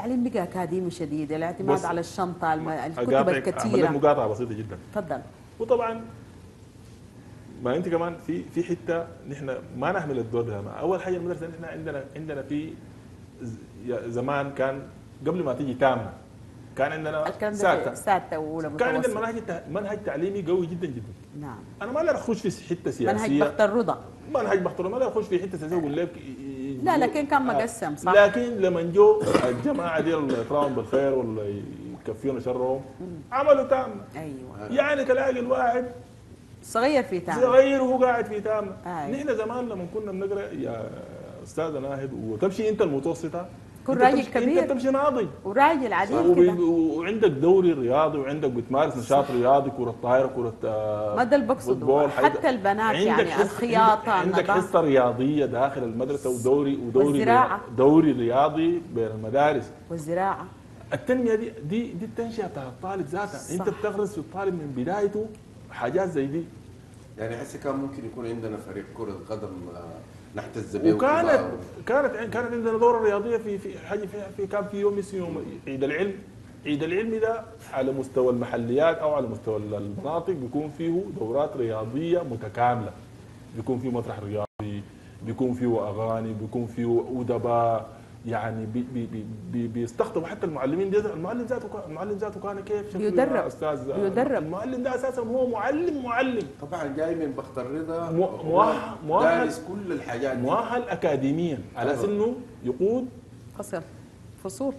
التعليم بقى أكاديمي شديد الاعتماد على الشنطة الم- الكتب الكثيره مقاطعة بسيطة جدا. تفضل. وطبعا ما أنت كمان في في حتة نحن ما نحمل الدور ده. ما أول حاجة المدرسة نحن عندنا عندنا في زمان كان قبل ما تيجي تامة كان عندنا في سادسه واولى كان عندنا منهج منهج تعليمي قوي جدا جدا. نعم. أنا ما لا أخش في حتة سياسية. منهج بخت الرضا. منهج بختار ما لا أخش في حتة سياسية وأقول لك لا لكن كان مقسم صح؟ لكن لما جو الجماعة دي الله يطلعهم بالخير ولا يكفينا شرهم عملوا تامه أيوه. يعني تلاقي الواحد صغير في تعب صغير وهو قاعد في تامة آه. نحن زمان لما كنا بنقرأ يا أستاذ ناهد وتمشي أنت المتوسطة أنت راجل كبير. أنت بتمشي ناضي وراجل عديل وبي- كده وعندك دوري رياضي وعندك بتمارس نشاط رياضي كرة طايرة كرة ما ده اللي بقصده. حتى البنات عندك يعني الخياطة عندك. حصة رياضية داخل المدرسة ودوري ودوري والزراعة. دوري رياضي بين المدارس والزراعة التنمية دي دي دي التنشئة بتاع الطالب ذاتها. أنت بتغرس في الطالب من بدايته حاجات زي دي يعني هسه كان ممكن يكون عندنا فريق كرة قدم آه، نحتز به وكانت. كانت كانت عندنا دورة رياضية في في حاجة في, في كان في يوم اسمه يوم عيد العلم عيد العلم ده على مستوى المحليات أو على مستوى المناطق بيكون فيه دورات رياضية متكاملة بيكون فيه مسرح رياضي بيكون فيه أغاني بيكون فيه أدباء يعني بي بي بي بي بيستخدموا حتى المعلمين دي. المعلم ذاته المعلم ذاته كان كيف بيدرب. أستاذ؟ بيدرب. المعلم ده أساسا هو معلم معلم. طبعا جاي من بخت الرضا مؤهل- كل الحاجات دي. مؤهل اكاديميا. على أساس انه يقود. فصل فصول.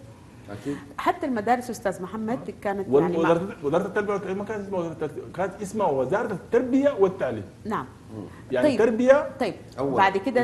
أكيد. حتى المدارس أستاذ محمد كانت يعني. وزارة التربية والتعليم ما كانت اسمها كانت اسمها وزارة التربية والتعليم. نعم. يعني طيب. تربية طيب. أول. بعد كده